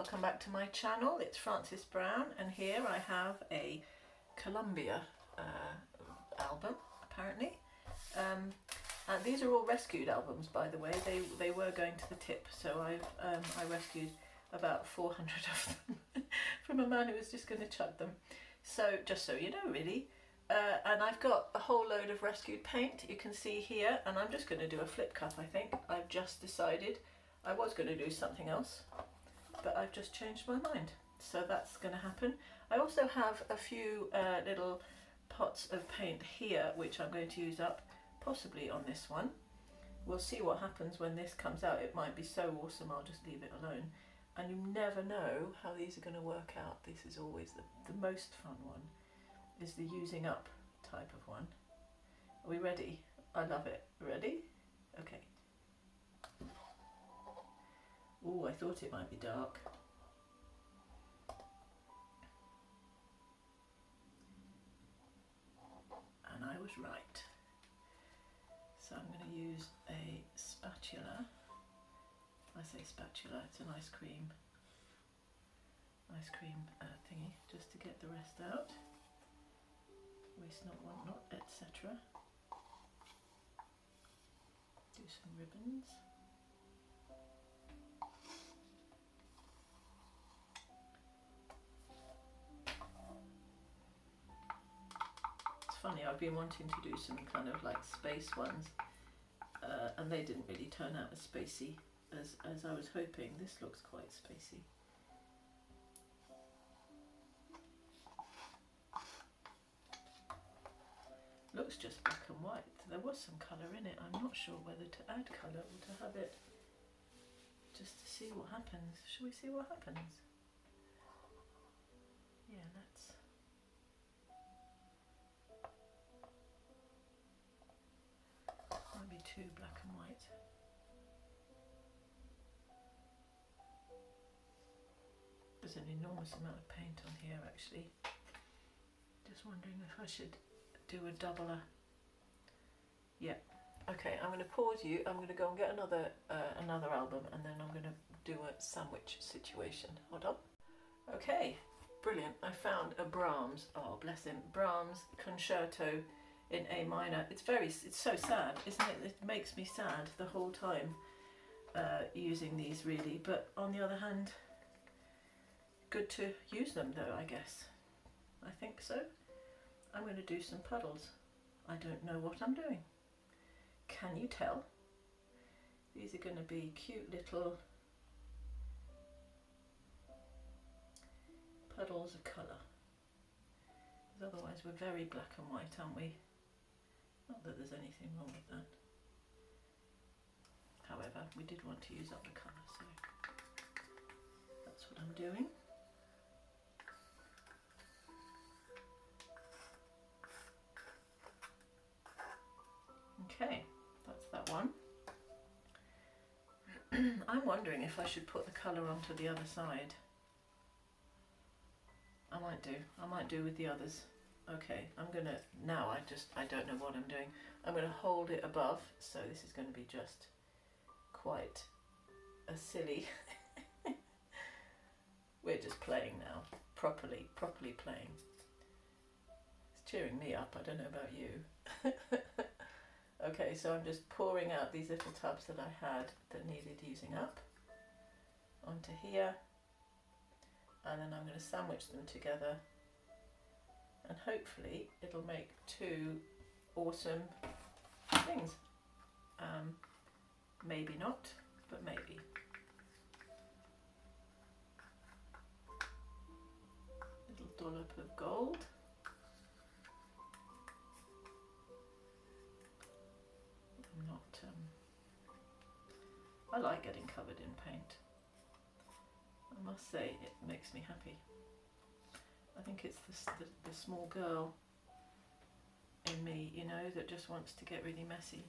welcome back to my channel. It's Frances Brown and here I have a Columbia uh, album apparently. Um, and these are all rescued albums by the way, they, they were going to the tip so I've um, I rescued about 400 of them from a man who was just going to chuck them. So just so you know really. Uh, and I've got a whole load of rescued paint you can see here and I'm just going to do a flip cup I think. I've just decided I was going to do something else but I've just changed my mind so that's going to happen. I also have a few uh, little pots of paint here which I'm going to use up possibly on this one. We'll see what happens when this comes out. It might be so awesome I'll just leave it alone and you never know how these are going to work out. This is always the, the most fun one is the using up type of one. Are we ready? I love it. Ready? Okay. Oh, I thought it might be dark. And I was right. So I'm going to use a spatula. I say spatula, it's an ice cream ice cream uh, thingy just to get the rest out waste not, want not, etc. Do some ribbons. I've been wanting to do some kind of like space ones uh, and they didn't really turn out as spacey as, as I was hoping. This looks quite spacey. looks just black and white. There was some colour in it. I'm not sure whether to add colour or to have it just to see what happens. Shall we see what happens? Yeah. Too black and white. There's an enormous amount of paint on here actually. Just wondering if I should do a doubler. Yeah. Okay, I'm going to pause you. I'm going to go and get another uh, another album and then I'm going to do a sandwich situation. Hold on. Okay, brilliant. I found a Brahms, oh bless him, Brahms concerto in A minor. It's very, it's so sad, isn't it? It makes me sad the whole time uh, using these really. But on the other hand, good to use them though, I guess. I think so. I'm going to do some puddles. I don't know what I'm doing. Can you tell? These are going to be cute little puddles of colour. Because otherwise we're very black and white, aren't we? Not that there's anything wrong with that. However, we did want to use up the colour, so that's what I'm doing. Okay, that's that one. I'm wondering if I should put the colour onto the other side. I might do. I might do with the others. Okay, I'm gonna, now I just, I don't know what I'm doing. I'm gonna hold it above, so this is gonna be just quite a silly, we're just playing now, properly, properly playing. It's cheering me up, I don't know about you. Okay, so I'm just pouring out these little tubs that I had that needed using up onto here and then I'm going to sandwich them together and hopefully it'll make two awesome things. Um, maybe not, but maybe. Little dollop of gold. I like getting covered in paint. I must say it makes me happy. I think it's the, the, the small girl in me, you know, that just wants to get really messy.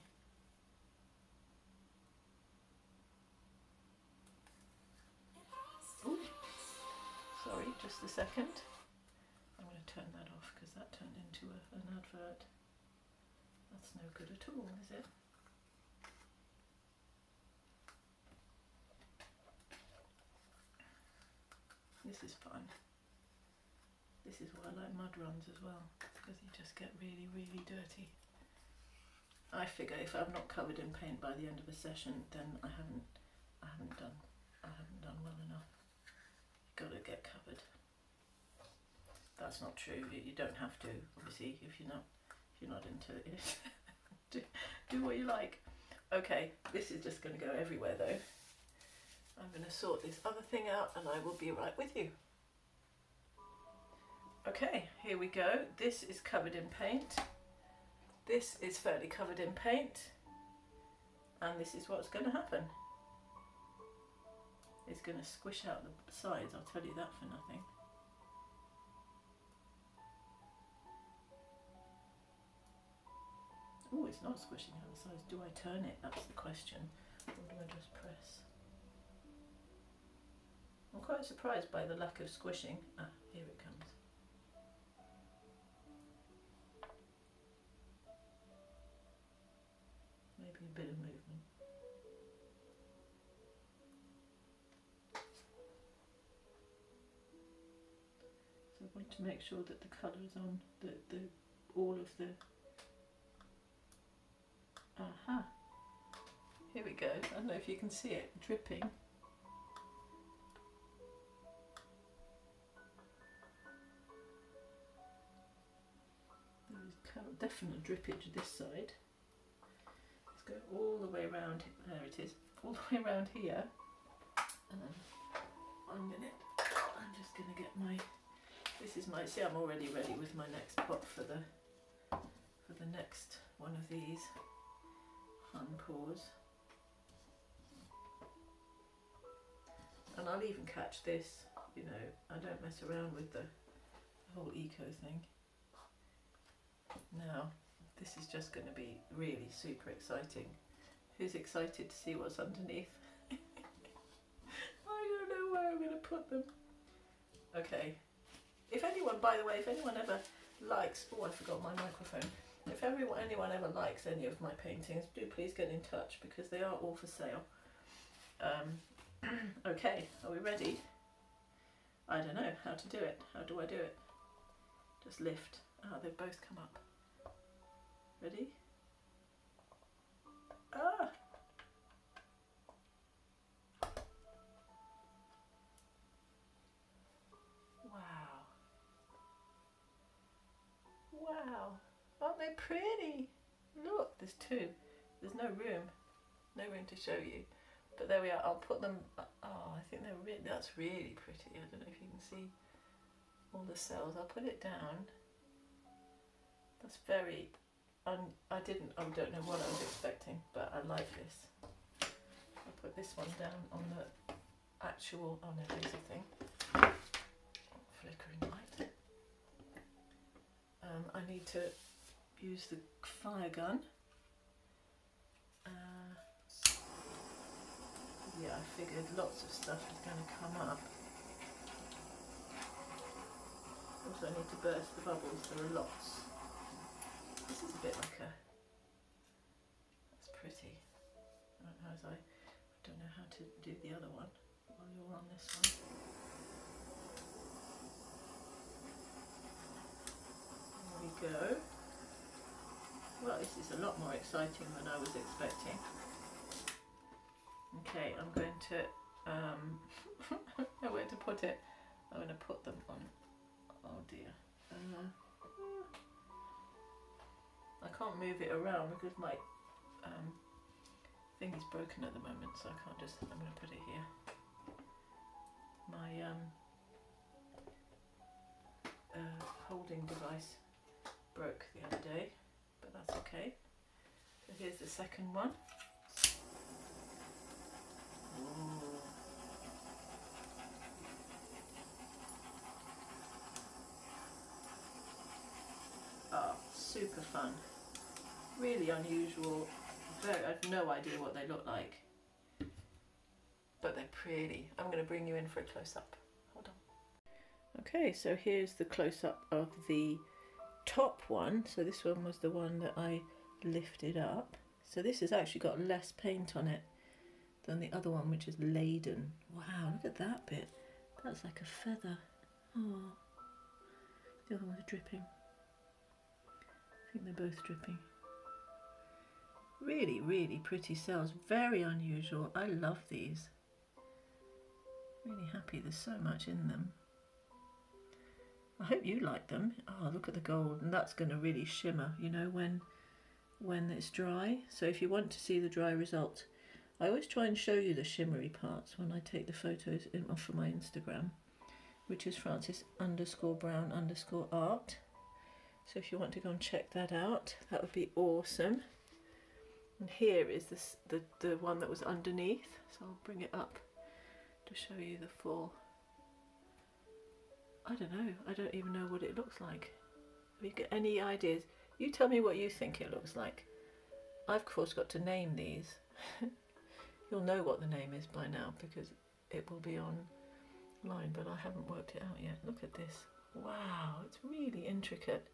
Ooh. Sorry, just a second. I'm going to turn that off because that turned into a, an advert. That's no good at all, is it? This is fun. This is why I like mud runs as well, because you just get really, really dirty. I figure if I'm not covered in paint by the end of a session, then I haven't, I haven't done, I haven't done well enough. Got to get covered. That's not true. You, you don't have to, obviously, if you're not, if you're not into it. do, do what you like. Okay, this is just going to go everywhere though. I'm going to sort this other thing out and I will be right with you. Okay, here we go. This is covered in paint. This is fairly covered in paint. And this is what's going to happen. It's going to squish out the sides, I'll tell you that for nothing. Oh, it's not squishing out the sides. Do I turn it? That's the question. Or do I just press? I'm quite surprised by the lack of squishing. Ah, here it comes. A bit of movement. So I want to make sure that the colour is on the, the all of the Aha. Here we go. I don't know if you can see it dripping. There's definite drippage this side. Let's go all the way around. There it is. All the way around here. Um, one minute. I'm just to get my. This is my. See, I'm already ready with my next pot for the for the next one of these unpause. And I'll even catch this, you know, I don't mess around with the whole eco thing. Now, this is just going to be really super exciting. Who's excited to see what's underneath? I don't know where I'm going to put them. Okay. If anyone, by the way, if anyone ever likes, oh I forgot my microphone. If everyone, anyone ever likes any of my paintings, do please get in touch because they are all for sale. Um, okay, are we ready? I don't know how to do it. How do I do it? Just lift. Ah, they've both come up. Ready? Ah! Wow. Wow. Aren't they pretty? Look, there's two. There's no room. No room to show you. But there we are. I'll put them... Oh, I think they're really... That's really pretty. I don't know if you can see all the cells. I'll put it down. That's very... Un, I didn't... I don't know what I was expecting, but I like this. I'll put this one down on the actual... Oh no, there's a thing. Flickering light. Um, I need to use the fire gun. Uh, yeah, I figured lots of stuff is going to come up. Also, I need to burst the bubbles. There are lots. I, I don't know how to do the other one while you're on this one. There we go. Well, this is a lot more exciting than I was expecting. Okay, I'm going to, um, know where to put it. I'm going to put them on, oh dear. Uh, I can't move it around because my um, thing is broken at the moment, so I can't just, I'm going to put it here. My um, uh, holding device broke the other day but that's okay. So here's the second one. Oh, super fun. Really unusual. Very, I have no idea what they look like. But they're pretty. I'm going to bring you in for a close-up. Hold on. Okay, so here's the close-up of the top one, so this one was the one that I lifted up. So this has actually got less paint on it than the other one, which is laden. Wow, look at that bit. That's like a feather. Oh, the other one's dripping. I think they're both dripping. Really, really pretty cells. Very unusual. I love these. Really happy there's so much in them. I hope you like them. Oh, look at the gold. And that's going to really shimmer, you know, when when it's dry. So if you want to see the dry result, I always try and show you the shimmery parts when I take the photos in, off of my Instagram, which is Frances underscore Brown underscore art. So if you want to go and check that out, that would be awesome. And here is this, the, the one that was underneath. So I'll bring it up to show you the full. I don't know. I don't even know what it looks like. Have you got any ideas? You tell me what you think it looks like. I've of course got to name these. You'll know what the name is by now because it will be online, but I haven't worked it out yet. Look at this. Wow, it's really intricate.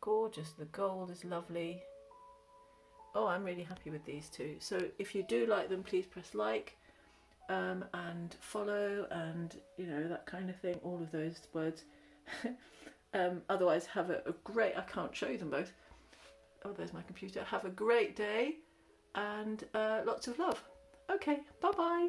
Gorgeous. The gold is lovely. Oh, I'm really happy with these two. So if you do like them, please press like um, and follow and, you know, that kind of thing. All of those words. Um, otherwise, have a, a great, I can't show you them both. Oh, there's my computer. Have a great day and uh, lots of love. Okay, bye bye.